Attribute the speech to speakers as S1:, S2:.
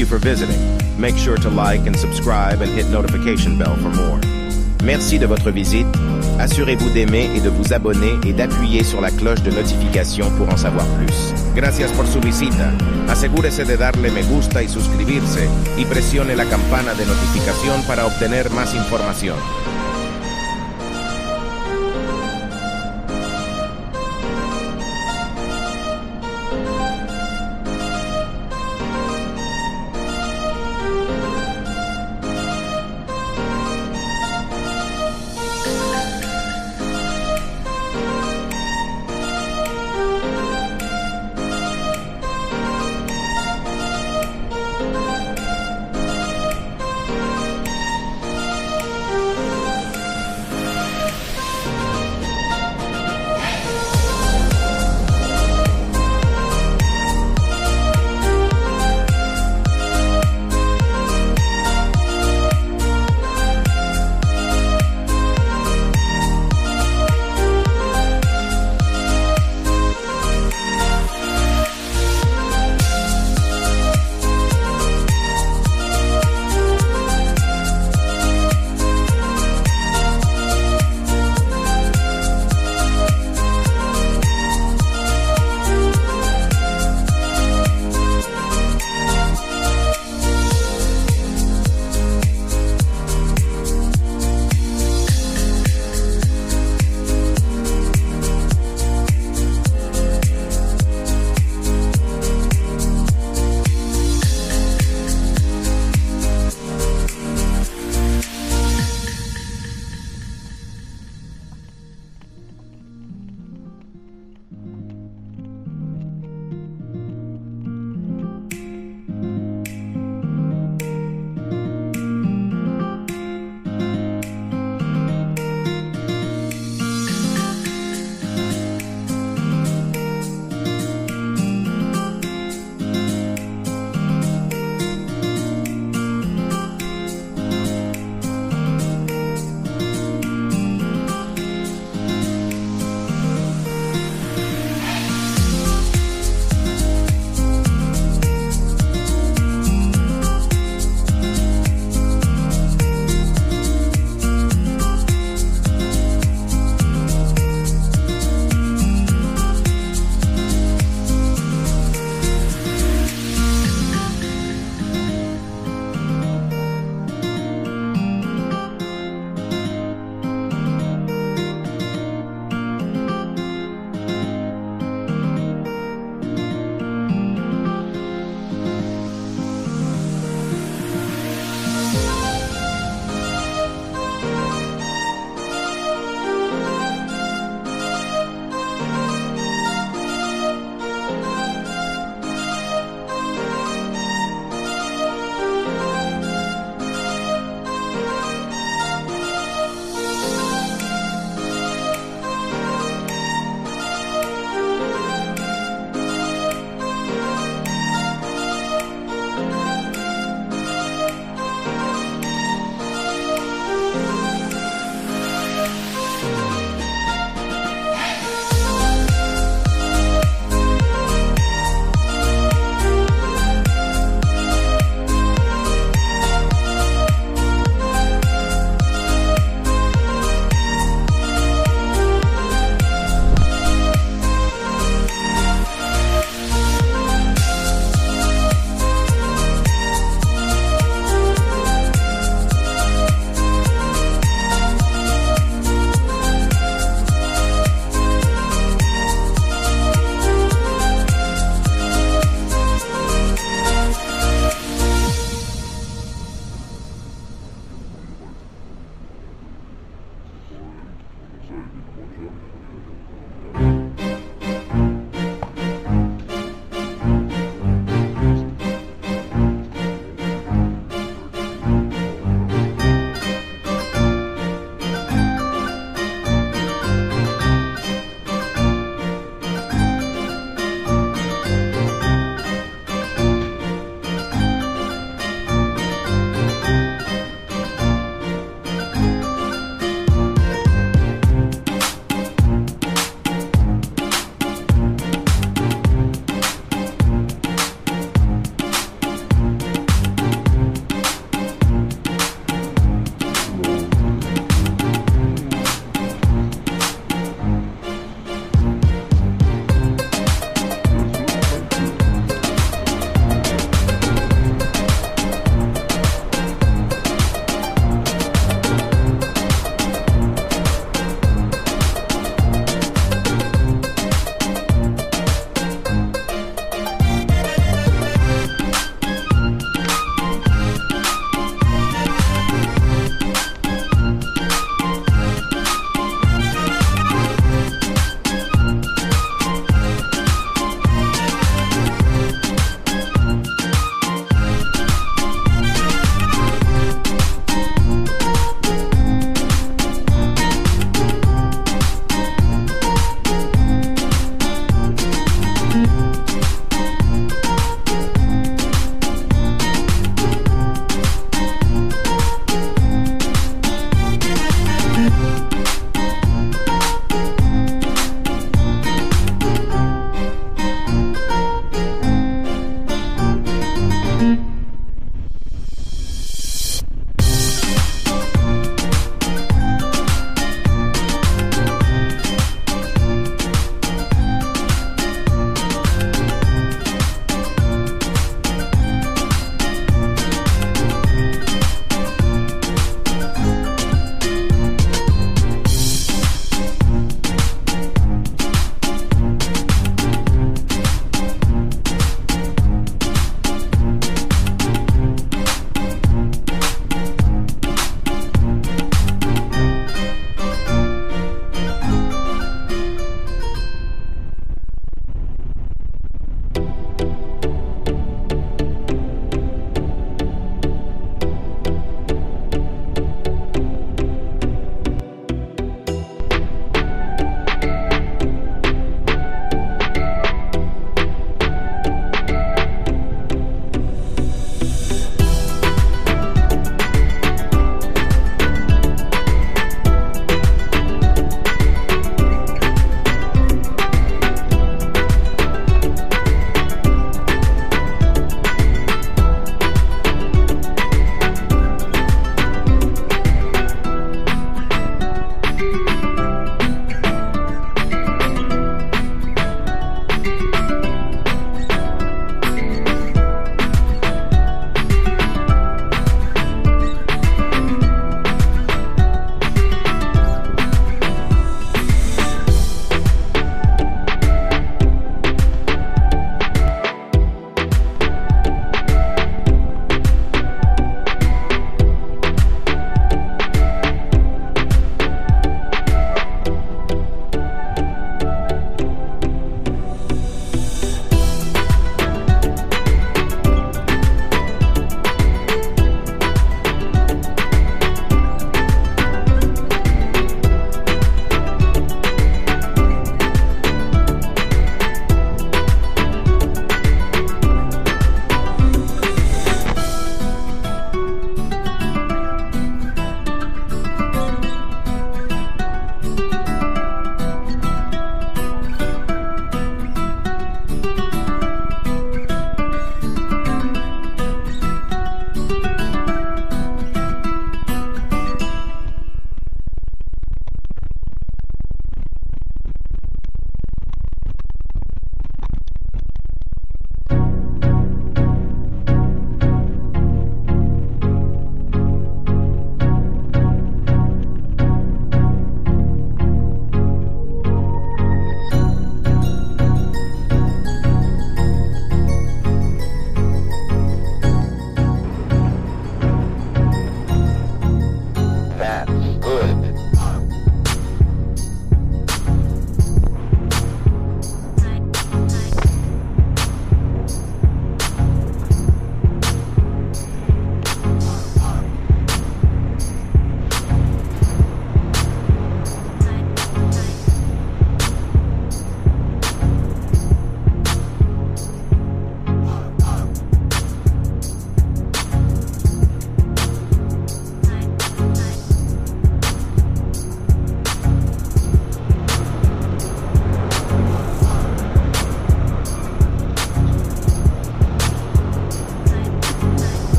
S1: You for visiting. Make sure to like and subscribe and hit notification bell for more. Merci de votre visite. Assurez-vous d'aimer et de vous abonner et d'appuyer sur la cloche de notification pour en savoir plus. Gracias por su visita. Asegúrese de darle me gusta y suscribirse y presione la campana de notificación para obtener más información.